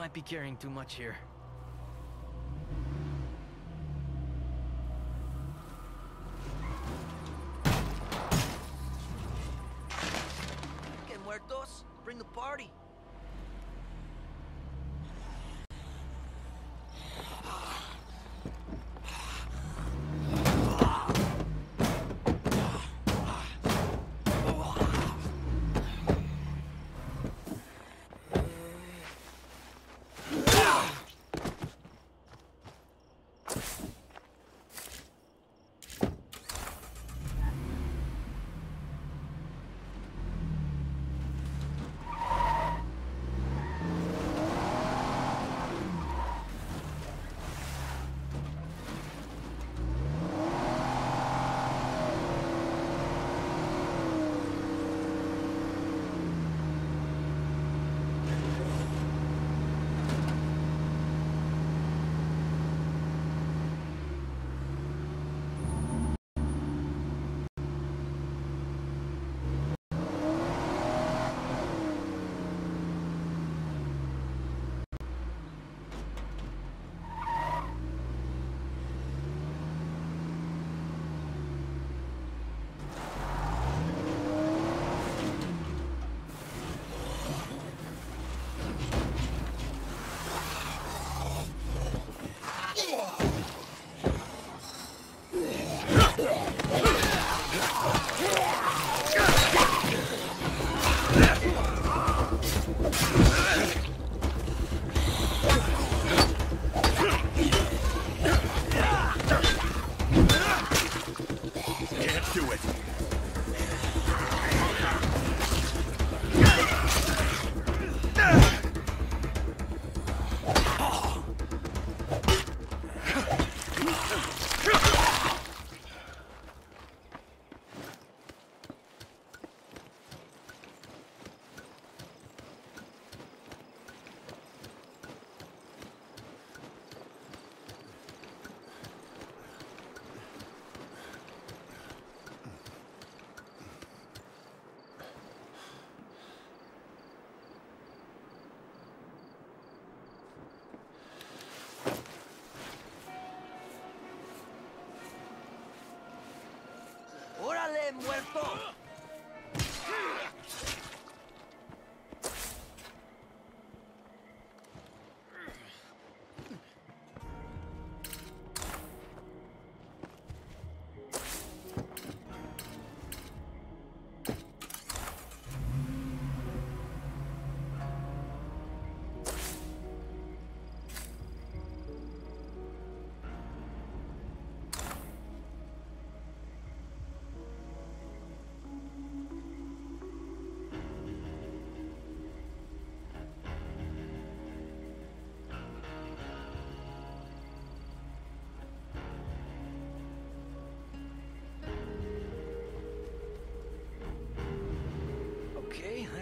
Might be carrying too much here.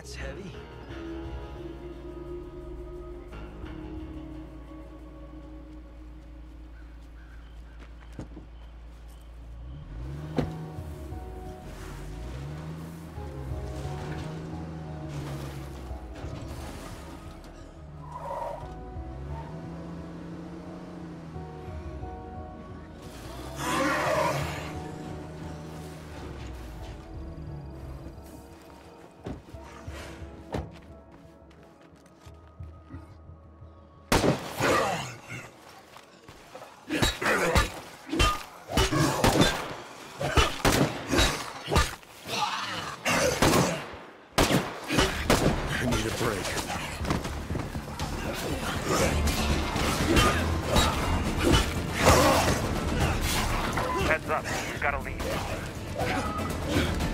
That's heavy. Heads up, you gotta leave.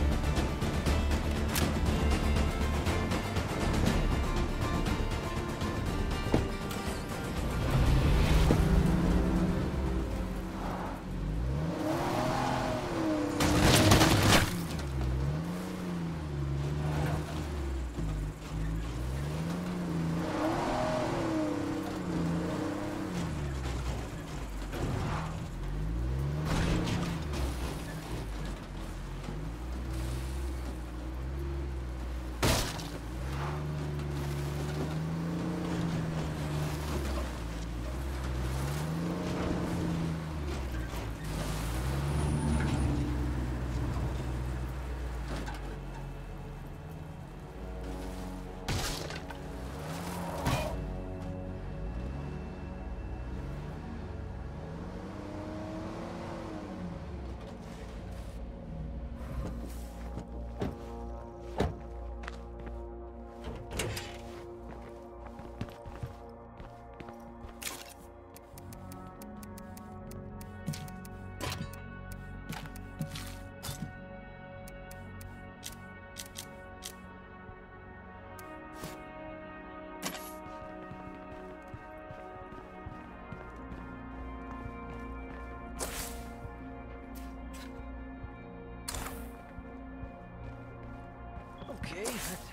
Okay.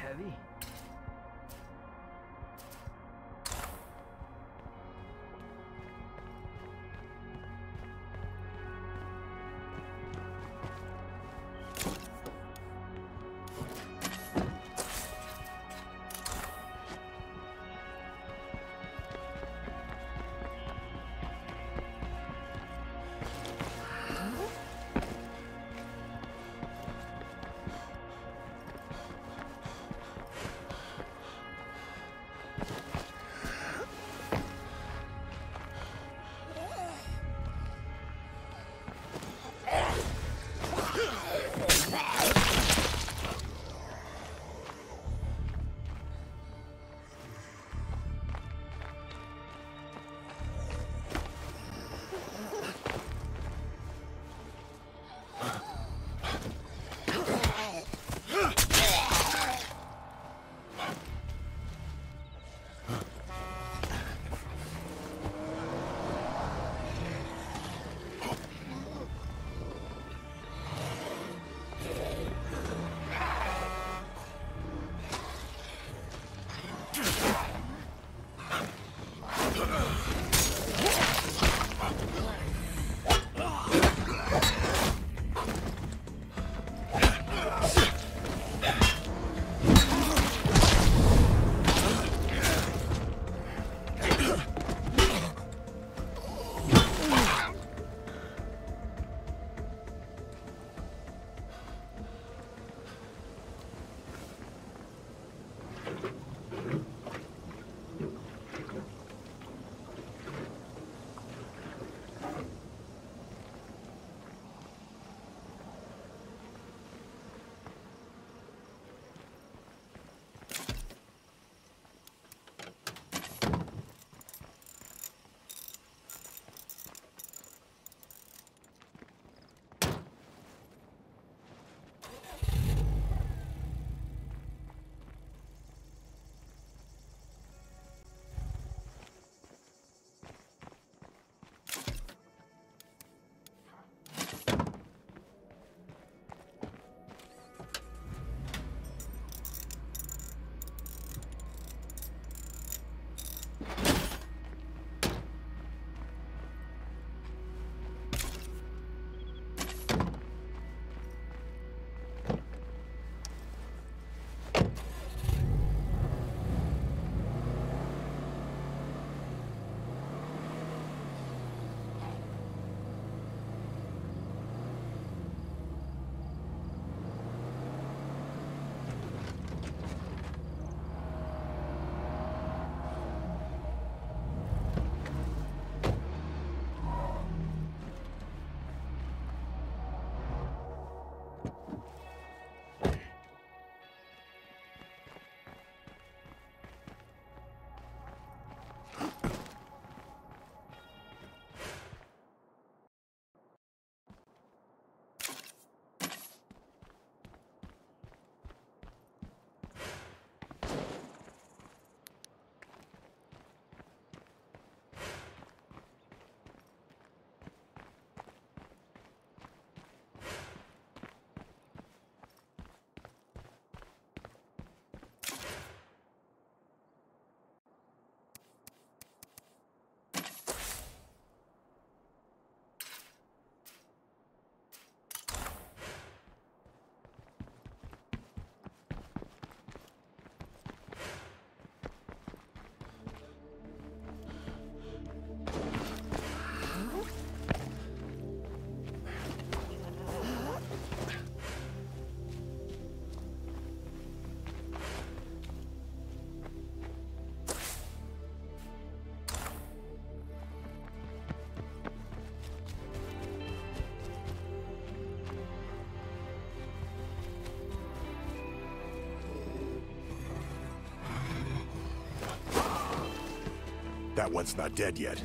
That one's not dead yet.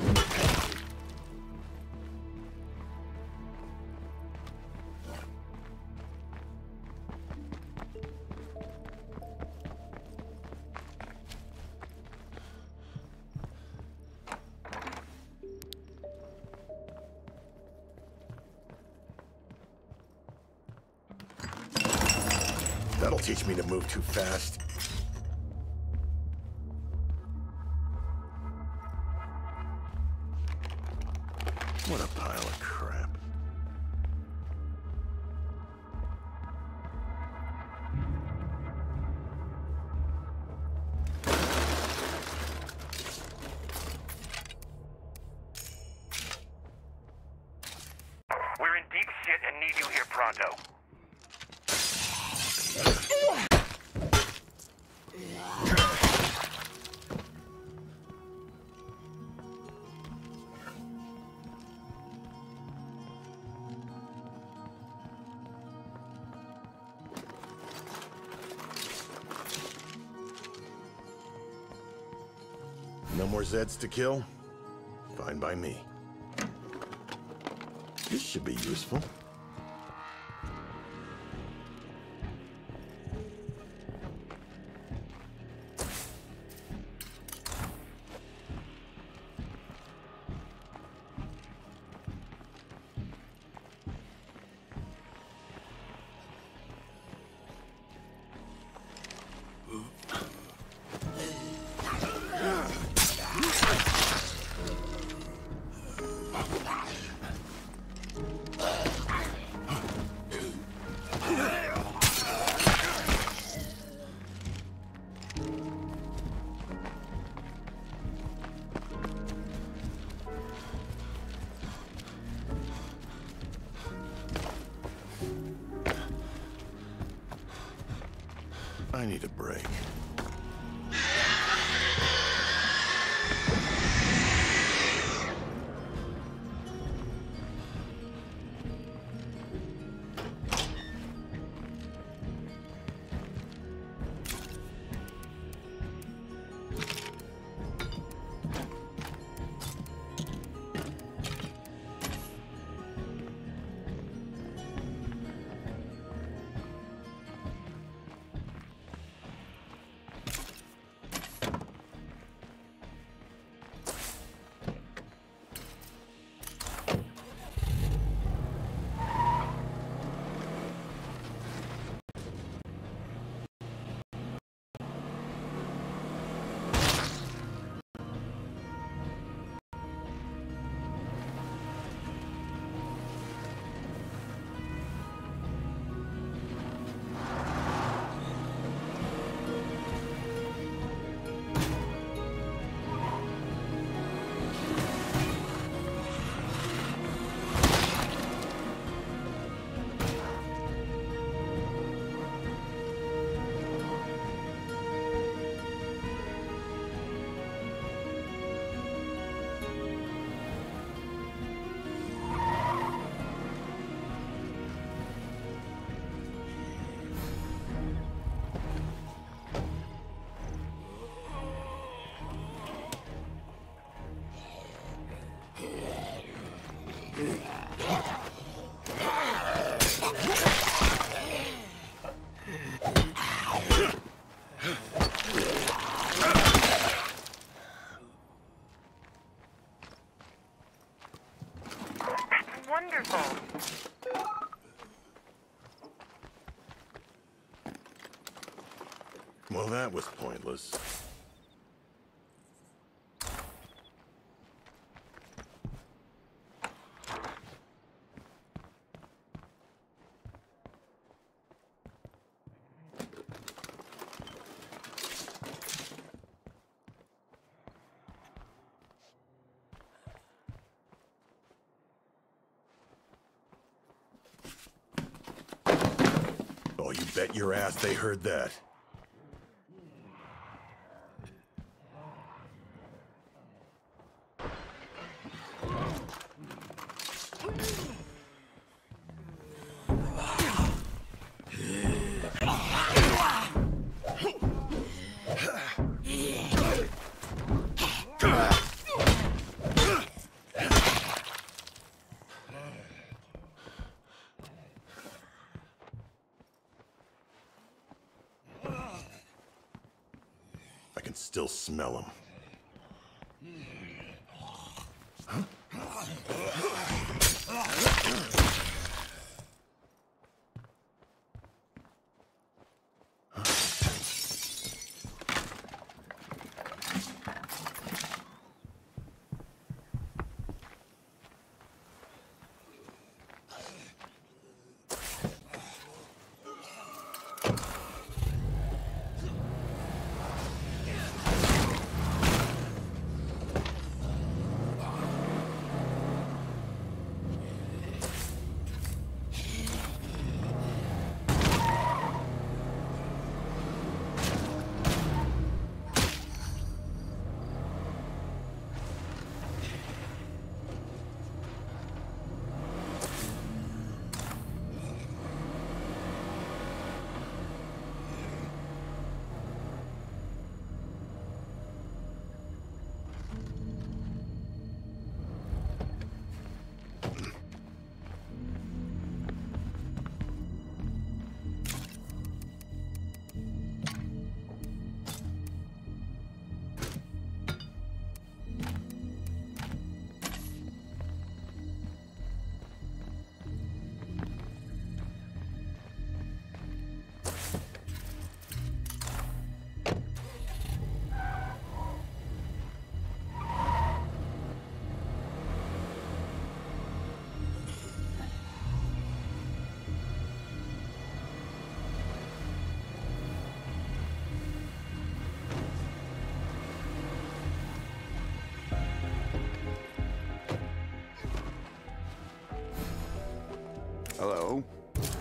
That'll teach me to move too fast. No more Zeds to kill? Fine by me. This should be useful. I need a break. Wonderful. Well, that was pointless. Oh, you ass they heard that. I can still smell them.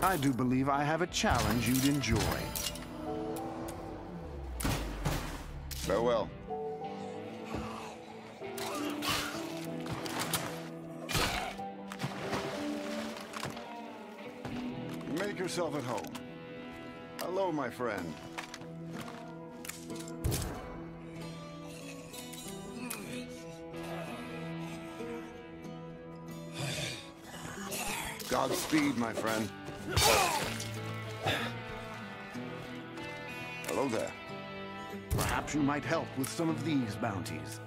I do believe I have a challenge you'd enjoy. Farewell. Make yourself at home. Hello, my friend. Godspeed, my friend. Hello there. Perhaps you might help with some of these bounties.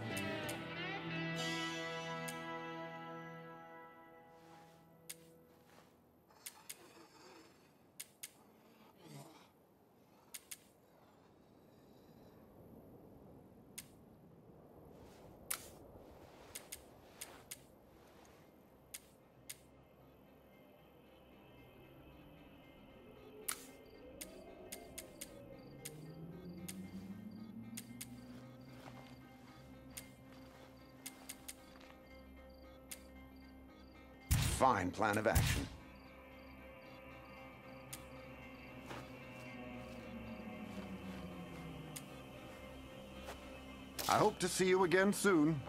Fine plan of action. I hope to see you again soon.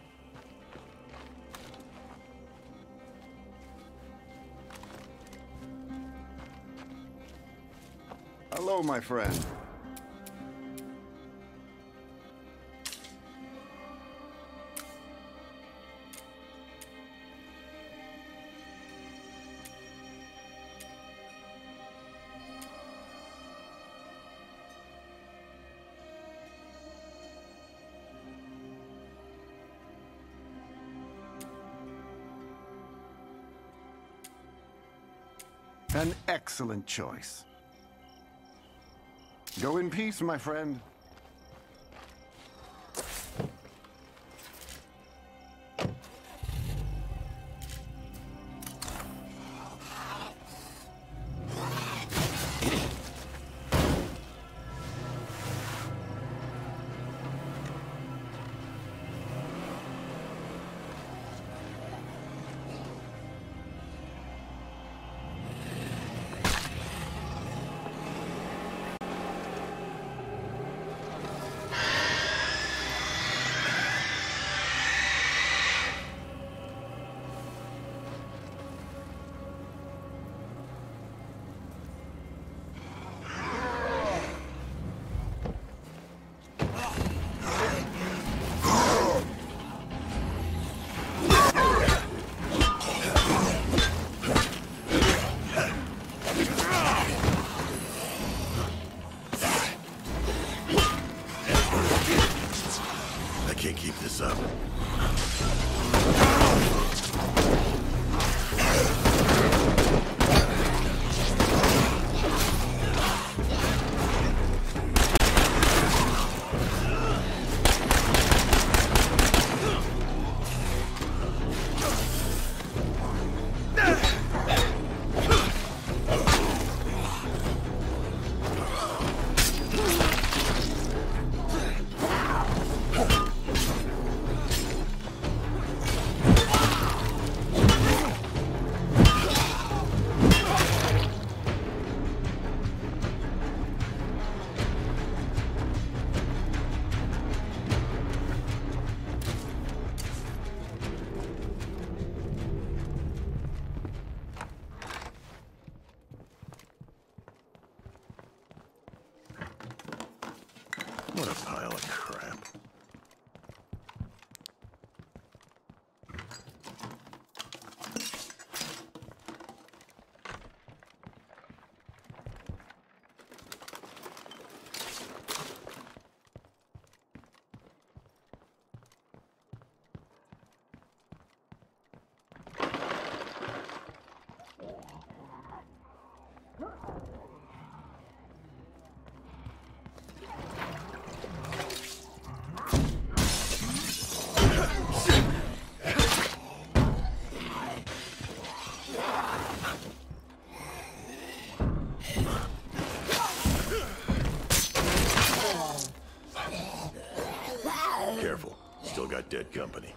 Hello, my friend. An excellent choice. Go in peace, my friend. Company.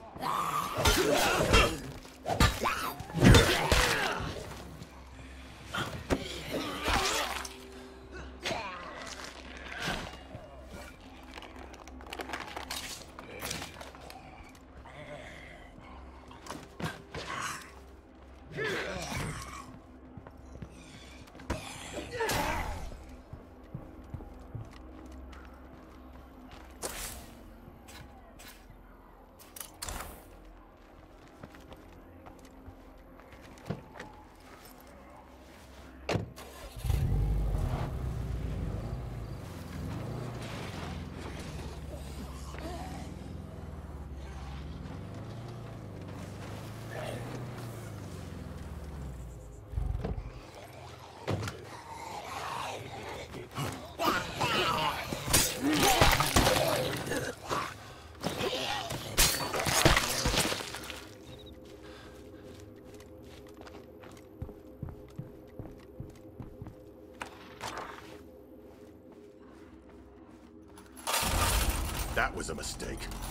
That was a mistake.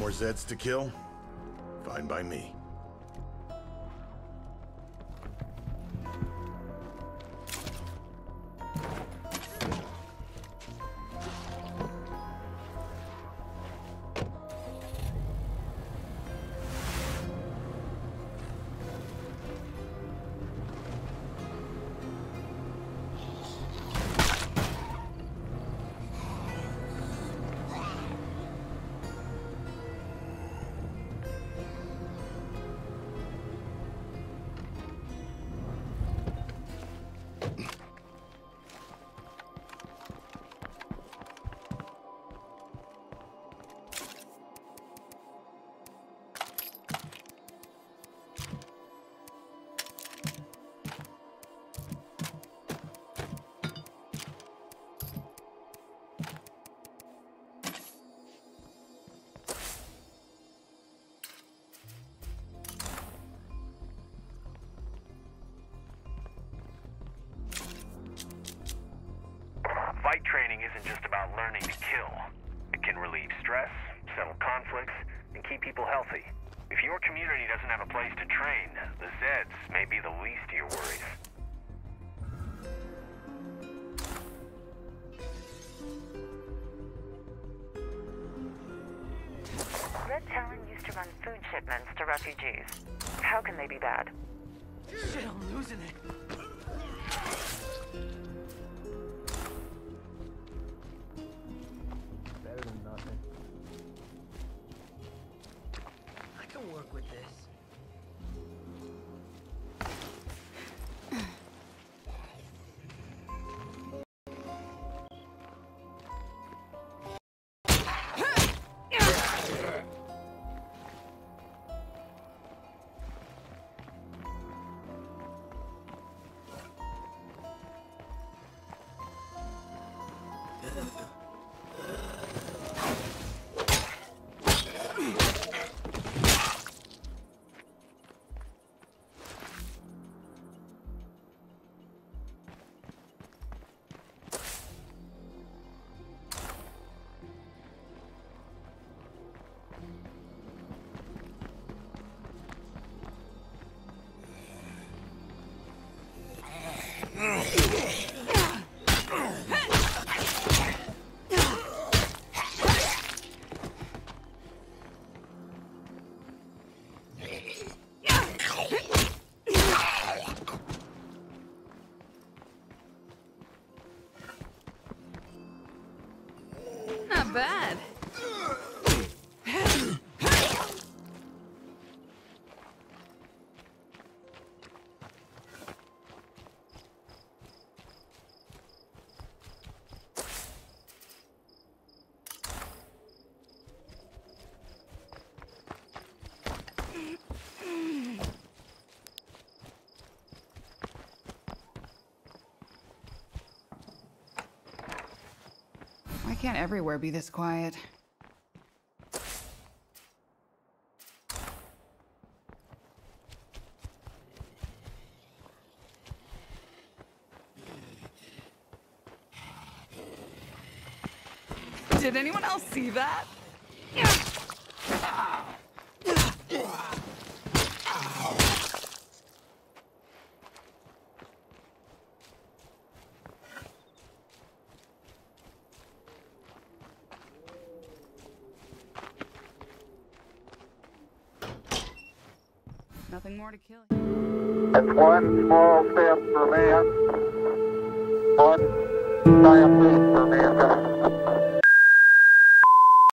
More Zeds to kill? Fine by me. Learning to kill. It can relieve stress, settle conflicts, and keep people healthy. If your community doesn't have a place to train, the Zeds may be the least of your worries. Red Talon used to run food shipments to refugees. How can they be bad? Shit, I'm losing it. Can't everywhere be this quiet? Did anyone else see that? More to kill. It's one small step for man, one giant leap for mankind.